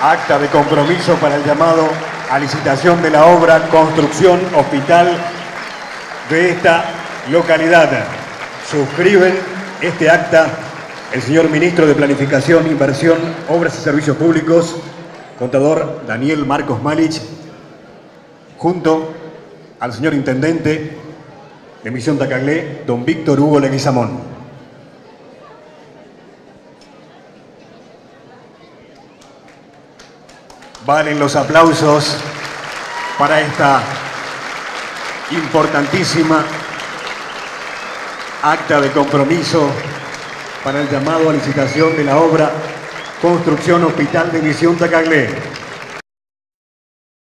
Acta de compromiso para el llamado a licitación de la obra Construcción Hospital de esta localidad. Suscriben este acta el señor Ministro de Planificación, Inversión, Obras y Servicios Públicos, contador Daniel Marcos Malich, junto al señor Intendente de Misión Tacaglé, don Víctor Hugo Leguizamón. Valen los aplausos para esta importantísima acta de compromiso para el llamado a licitación de la obra Construcción Hospital de Misión Tacaglé.